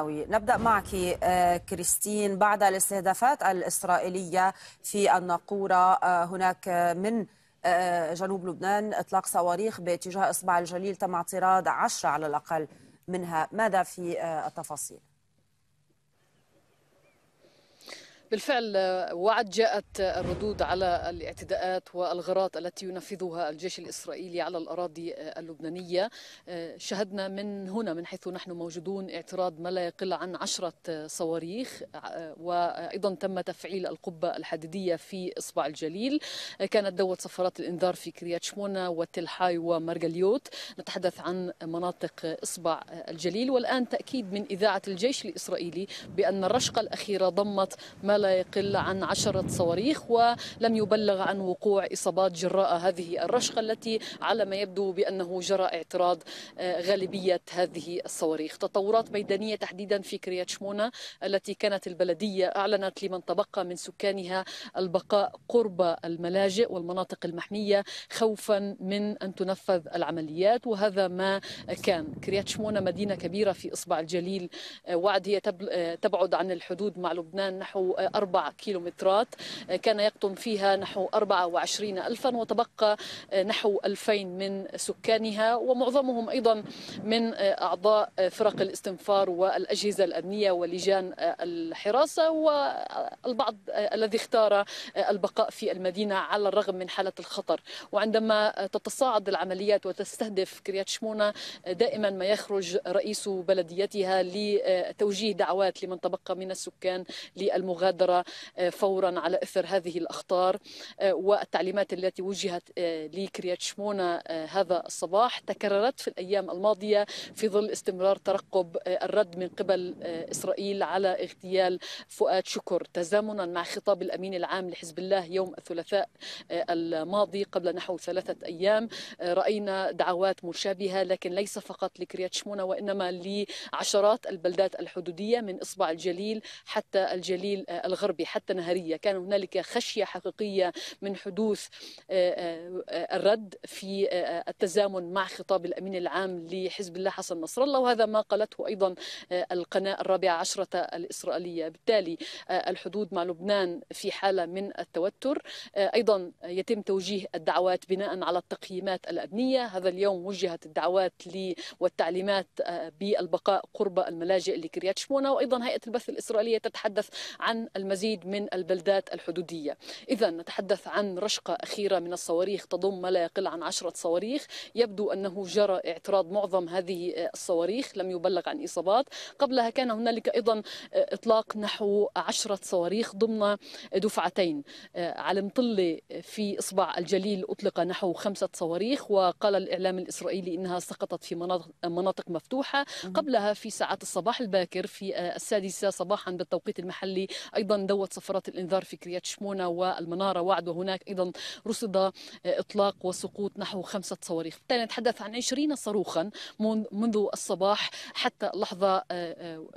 نبدأ معك كريستين. بعد الاستهدافات الإسرائيلية في الناقورة هناك من جنوب لبنان إطلاق صواريخ باتجاه إصبع الجليل تم اعتراض عشرة على الأقل منها. ماذا في التفاصيل؟ بالفعل وعد جاءت الردود على الاعتداءات والغارات التي ينفذها الجيش الإسرائيلي على الأراضي اللبنانية. شهدنا من هنا من حيث نحن موجودون اعتراض ما لا يقل عن عشرة صواريخ وأيضا تم تفعيل القبة الحديدية في إصبع الجليل. كانت دوت صفارات الإنذار في كريات شمونة وتل حاي ومرجليوت نتحدث عن مناطق إصبع الجليل. والآن تأكيد من إذاعة الجيش الإسرائيلي بأن الرشقة الأخيرة ضمت ما لا يقل عن عشرة صواريخ ولم يبلغ عن وقوع إصابات جراء هذه الرشقة التي على ما يبدو بأنه جرى اعتراض غالبية هذه الصواريخ. تطورات ميدانية تحديدا في كريات شمونة التي كانت البلدية أعلنت لمن تبقى من سكانها البقاء قرب الملاجئ والمناطق المحمية خوفا من أن تنفذ العمليات وهذا ما كان. كريات شمونة مدينة كبيرة في إصبع الجليل وعد هي تبعد عن الحدود مع لبنان نحو أربع كيلومترات كان يقطن فيها نحو 24 ألفا وتبقى نحو 2000 من سكانها ومعظمهم أيضا من أعضاء فرق الاستنفار والأجهزة الأمنية ولجان الحراسة والبعض الذي اختار البقاء في المدينة على الرغم من حالة الخطر. وعندما تتصاعد العمليات وتستهدف كريات شمونة دائما ما يخرج رئيس بلديتها لتوجيه دعوات لمن تبقى من السكان للمغادرة. المبادرة فورا على إثر هذه الأخطار والتعليمات التي وجهت لكريات شمونة هذا الصباح تكررت في الأيام الماضية في ظل استمرار ترقب الرد من قبل إسرائيل على اغتيال فؤاد شكر. تزامنا مع خطاب الأمين العام لحزب الله يوم الثلاثاء الماضي قبل نحو ثلاثة أيام رأينا دعوات مشابهة لكن ليس فقط لكريات شمونة وإنما لعشرات البلدات الحدودية من إصبع الجليل حتى الجليل الغربي حتى نهرية كان هنالك خشية حقيقية من حدوث الرد في التزامن مع خطاب الأمين العام لحزب الله حسن نصر. الله وهذا ما قالته أيضا القناة الرابعة عشرة الإسرائيلية. بالتالي الحدود مع لبنان في حالة من التوتر. أيضا يتم توجيه الدعوات بناء على التقييمات الأمنية. هذا اليوم وجهت الدعوات والتعليمات بالبقاء قرب الملاجئ لكريات شمونة وأيضا هيئة البث الإسرائيلية تتحدث عن المزيد من البلدات الحدودية. إذا نتحدث عن رشقة أخيرة من الصواريخ تضم ما لا يقل عن عشرة صواريخ. يبدو أنه جرى اعتراض معظم هذه الصواريخ لم يبلغ عن إصابات. قبلها كان هنالك أيضا إطلاق نحو عشرة صواريخ ضمن دفعتين. على مطلة في إصبع الجليل أطلق نحو خمسة صواريخ وقال الإعلام الإسرائيلي إنها سقطت في مناطق مفتوحة. قبلها في ساعات الصباح الباكر في السادسة صباحا بالتوقيت المحلي أيضا دوت صفارات الإنذار في كريات شمونة والمنارة وعد وهناك أيضا رصد إطلاق وسقوط نحو خمسة صواريخ. بالتالي نتحدث عن 20 صاروخا منذ الصباح حتى اللحظة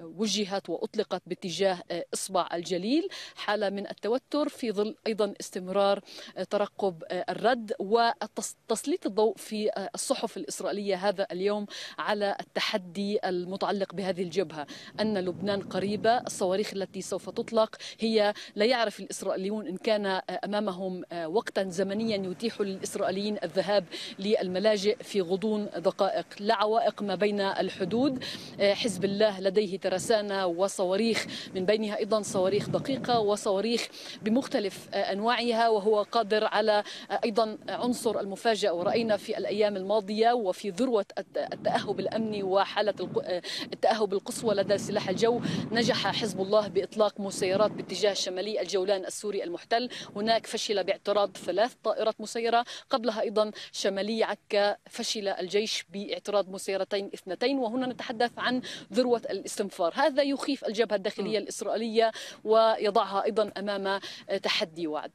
وجهت وأطلقت باتجاه إصبع الجليل حالة من التوتر في ظل أيضا استمرار ترقب الرد وتسليط الضوء في الصحف الإسرائيلية هذا اليوم على التحدي المتعلق بهذه الجبهة. أن لبنان قريبة الصواريخ التي سوف تطلق هي لا يعرف الإسرائيليون إن كان أمامهم وقتا زمنيا يتيح للإسرائيليين الذهاب للملاجئ في غضون دقائق. لا عوائق ما بين الحدود حزب الله لديه ترسانة وصواريخ من بينها أيضا صواريخ دقيقة وصواريخ بمختلف أنواعها وهو قادر على أيضا عنصر المفاجأة. ورأينا في الأيام الماضية وفي ذروة التأهب الأمني وحالة التأهب القصوى لدى سلاح الجو نجح حزب الله بإطلاق مسيرات باتجاه شمالي الجولان السوري المحتل. هناك فشل باعتراض ثلاث طائرات مسيرة قبلها أيضا شمالي عكا فشل الجيش باعتراض مسيرتين اثنتين. وهنا نتحدث عن ذروة الاستنفار. هذا يخيف الجبهة الداخلية الإسرائيلية ويضعها أيضا أمام تحدي وعد.